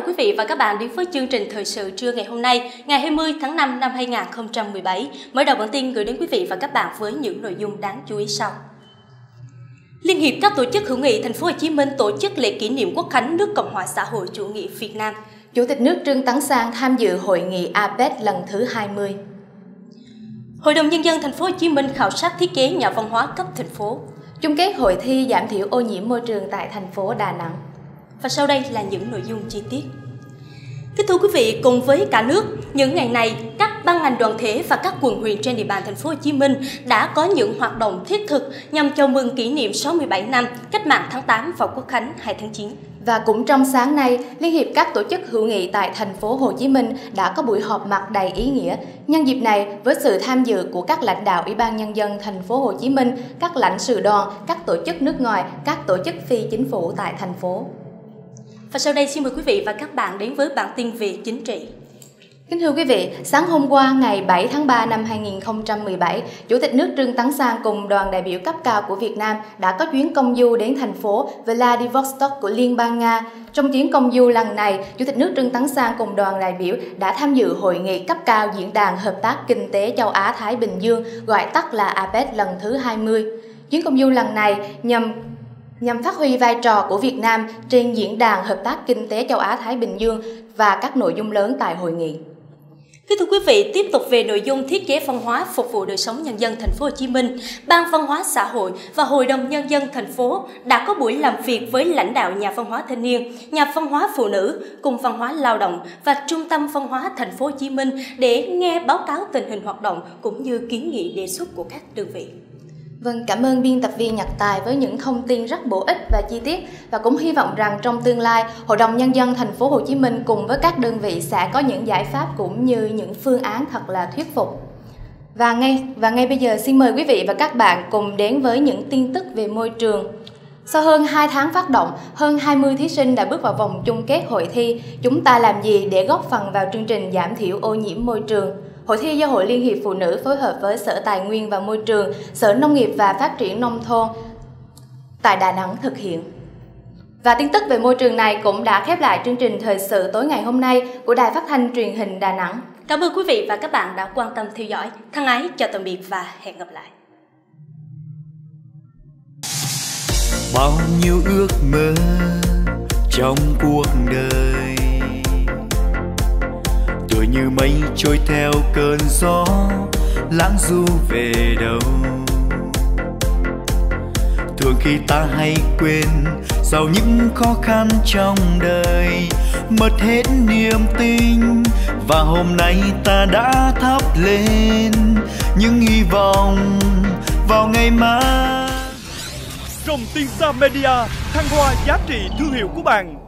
chào quý vị và các bạn đến với chương trình thời sự trưa ngày hôm nay, ngày 20 tháng 5 năm 2017. Mở đầu bản tin gửi đến quý vị và các bạn với những nội dung đáng chú ý sau. Liên hiệp các tổ chức hữu nghị thành phố Hồ Chí Minh tổ chức lễ kỷ niệm Quốc khánh nước Cộng hòa xã hội chủ nghĩa Việt Nam. Chủ tịch nước Trương Tấn Sang tham dự hội nghị APEC lần thứ 20. Hội đồng nhân dân thành phố Hồ Chí Minh khảo sát thiết kế nhà văn hóa cấp thành phố. Chung kết hội thi giảm thiểu ô nhiễm môi trường tại thành phố Đà Nẵng. Và sau đây là những nội dung chi tiết. Kính thưa quý vị, cùng với cả nước, những ngày này, các ban ngành đoàn thể và các quận huyện trên địa bàn thành phố Hồ Chí Minh đã có những hoạt động thiết thực nhằm chào mừng kỷ niệm 67 năm Cách mạng tháng 8 và Quốc khánh 2 tháng 9. Và cũng trong sáng nay, Liên hiệp các tổ chức hữu nghị tại thành phố Hồ Chí Minh đã có buổi họp mặt đầy ý nghĩa. Nhân dịp này, với sự tham dự của các lãnh đạo Ủy ban nhân dân thành phố Hồ Chí Minh, các lãnh sự đoàn, các tổ chức nước ngoài, các tổ chức phi chính phủ tại thành phố. Và sau đây xin mời quý vị và các bạn đến với bản tin về chính trị. Kính thưa quý vị, sáng hôm qua ngày 7 tháng 3 năm 2017, Chủ tịch nước Trương Tấn Sang cùng đoàn đại biểu cấp cao của Việt Nam đã có chuyến công du đến thành phố Vladivostok của Liên bang Nga. Trong chuyến công du lần này, Chủ tịch nước Trương Tấn Sang cùng đoàn đại biểu đã tham dự hội nghị cấp cao diễn đàn hợp tác kinh tế châu Á Thái Bình Dương, gọi tắt là APEC lần thứ 20. Chuyến công du lần này nhằm nhằm phát huy vai trò của Việt Nam trên diễn đàn hợp tác kinh tế châu Á Thái Bình Dương và các nội dung lớn tại hội nghị. Kính thưa quý vị, tiếp tục về nội dung thiết kế văn hóa phục vụ đời sống nhân dân thành phố Hồ Chí Minh, Ban Văn hóa xã hội và Hội đồng nhân dân thành phố đã có buổi làm việc với lãnh đạo nhà văn hóa thanh niên, nhà văn hóa phụ nữ, cùng văn hóa lao động và Trung tâm văn hóa thành phố Hồ Chí Minh để nghe báo cáo tình hình hoạt động cũng như kiến nghị đề xuất của các đơn vị. Vâng, cảm ơn biên tập viên Nhật Tài với những thông tin rất bổ ích và chi tiết và cũng hy vọng rằng trong tương lai, Hội đồng nhân dân thành phố Hồ Chí Minh cùng với các đơn vị sẽ có những giải pháp cũng như những phương án thật là thuyết phục. Và ngay và ngay bây giờ xin mời quý vị và các bạn cùng đến với những tin tức về môi trường. Sau hơn 2 tháng phát động, hơn 20 thí sinh đã bước vào vòng chung kết hội thi. Chúng ta làm gì để góp phần vào chương trình giảm thiểu ô nhiễm môi trường? Hội thi do Hội Liên hiệp Phụ nữ phối hợp với Sở Tài nguyên và Môi trường, Sở Nông nghiệp và Phát triển Nông thôn tại Đà Nẵng thực hiện. Và tin tức về môi trường này cũng đã khép lại chương trình thời sự tối ngày hôm nay của Đài Phát thanh Truyền hình Đà Nẵng. Cảm ơn quý vị và các bạn đã quan tâm theo dõi. Thân ái, chào tạm biệt và hẹn gặp lại. Bao nhiêu ước mơ trong cuộc đời như mây trôi theo cơn gió, lãng du về đâu. Thường khi ta hay quên sau những khó khăn trong đời, mất hết niềm tin, và hôm nay ta đã thắp lên những hy vọng vào ngày mai. Rồng Tiên Sa Media, thăng hoa giá trị thương hiệu của bạn.